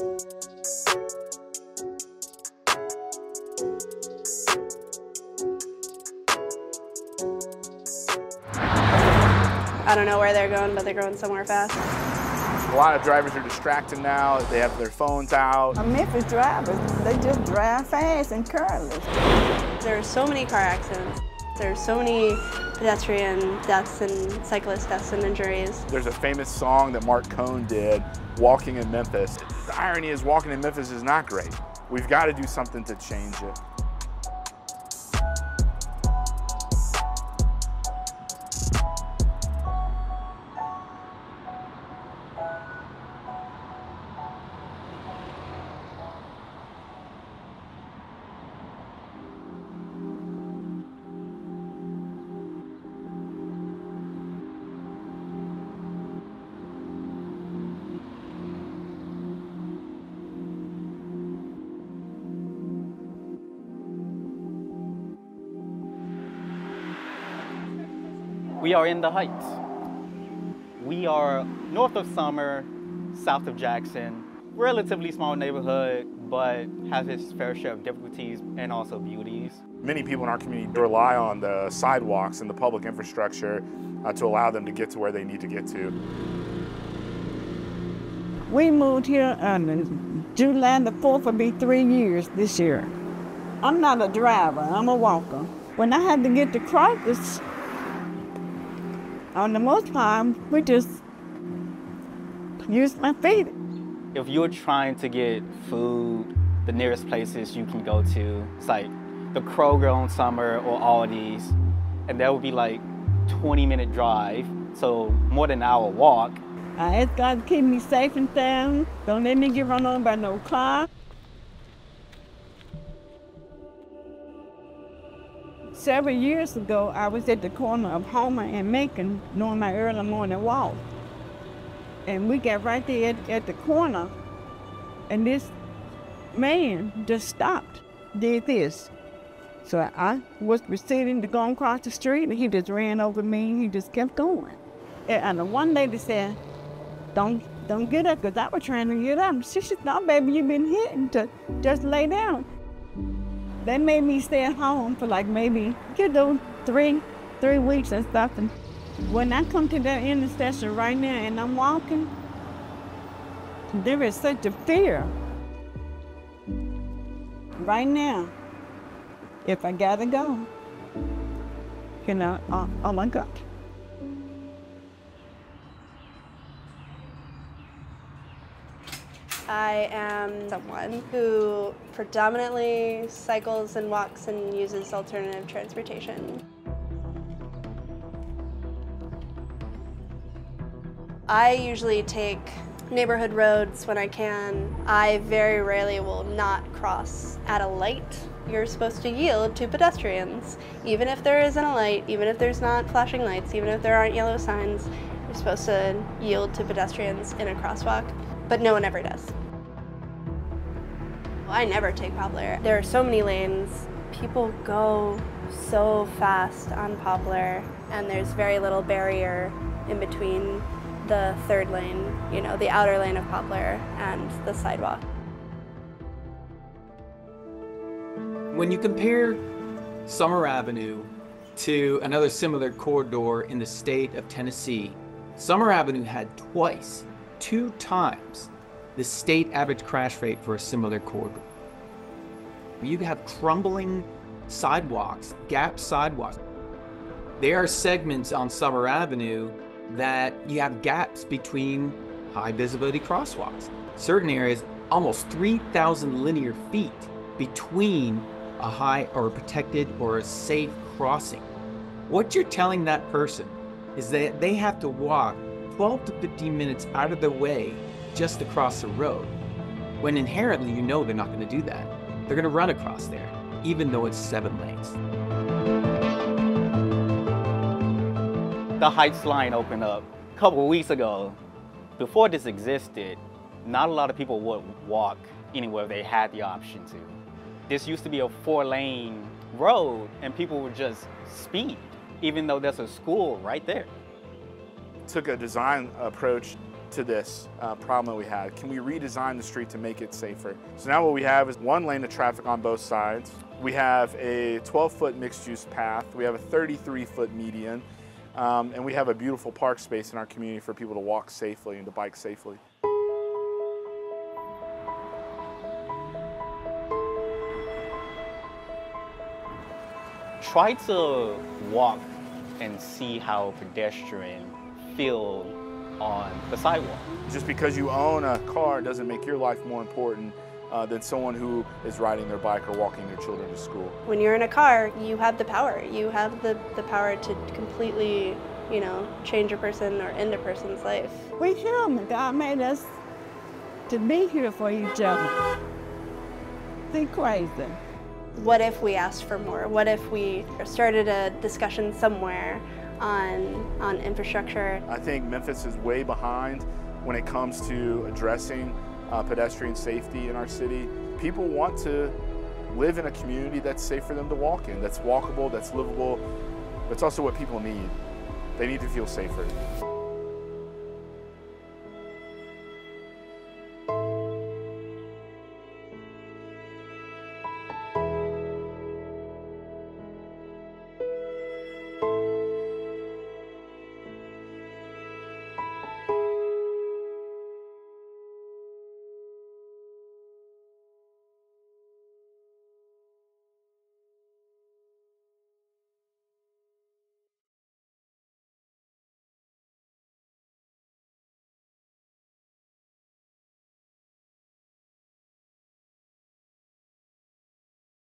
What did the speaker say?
I don't know where they're going, but they're going somewhere fast. A lot of drivers are distracted now. They have their phones out. A Memphis drivers, they just drive fast and careless. There are so many car accidents. There are so many pedestrian deaths and cyclist deaths and injuries. There's a famous song that Marc Cohn did, Walking in Memphis. The irony is walking in Memphis is not great. We've got to do something to change it. We are in the Heights. We are north of Summer, south of Jackson. Relatively small neighborhood, but has its fair share of difficulties and also beauties. Many people in our community rely on the sidewalks and the public infrastructure uh, to allow them to get to where they need to get to. We moved here on July the 4th will be three years this year. I'm not a driver, I'm a walker. When I had to get to Kroger's, on the most time, we just use my feet. If you're trying to get food, the nearest places you can go to, it's like the Kroger on Summer or Aldi's, and that would be like 20 minute drive, so more than an hour walk. I ask God to keep me safe and sound. Don't let me get run over by no car. Several years ago, I was at the corner of Homer and Macon doing my early morning walk. And we got right there at, at the corner, and this man just stopped, did this. So I was proceeding to go across the street, and he just ran over me, and he just kept going. And and one lady said, don't don't get up, because I was trying to get up. She said, no, baby, you've been hit, to just lay down. They made me stay at home for like maybe, you know, three, three weeks and stuff. And when I come to that intersection right now and I'm walking, there is such a fear. Right now, if I gotta go, you know, oh, oh my God. I am someone who predominantly cycles and walks and uses alternative transportation. I usually take neighborhood roads when I can. I very rarely will not cross at a light. You're supposed to yield to pedestrians. Even if there isn't a light, even if there's not flashing lights, even if there aren't yellow signs, you're supposed to yield to pedestrians in a crosswalk, but no one ever does. I never take Poplar. There are so many lanes. People go so fast on Poplar, and there's very little barrier in between the third lane, you know, the outer lane of Poplar and the sidewalk. When you compare Summer Avenue to another similar corridor in the state of Tennessee, Summer Avenue had twice, two times, the state average crash rate for a similar corridor. You have crumbling sidewalks, gap sidewalks. There are segments on Summer Avenue that you have gaps between high visibility crosswalks. Certain areas, almost 3,000 linear feet between a high or a protected or a safe crossing. What you're telling that person is that they have to walk 12 to 15 minutes out of their way just across the road, when inherently you know they're not going to do that. They're going to run across there, even though it's seven lanes. The Heights line opened up a couple of weeks ago. Before this existed, not a lot of people would walk anywhere they had the option to. This used to be a four lane road and people would just speed, even though there's a school right there. Took a design approach to this uh, problem that we had? Can we redesign the street to make it safer? So now what we have is one lane of traffic on both sides. We have a 12-foot mixed-use path. We have a 33-foot median. Um, and we have a beautiful park space in our community for people to walk safely and to bike safely. Try to walk and see how pedestrian feel on the sidewalk. Just because you own a car doesn't make your life more important uh, than someone who is riding their bike or walking their children to school. When you're in a car, you have the power. You have the, the power to completely, you know, change a person or end a person's life. We human. God made us to be here for each other. See, crazy. What if we asked for more? What if we started a discussion somewhere on, on infrastructure? I think Memphis is way behind when it comes to addressing uh, pedestrian safety in our city. People want to live in a community that's safe for them to walk in, that's walkable, that's livable. That's also what people need. They need to feel safer.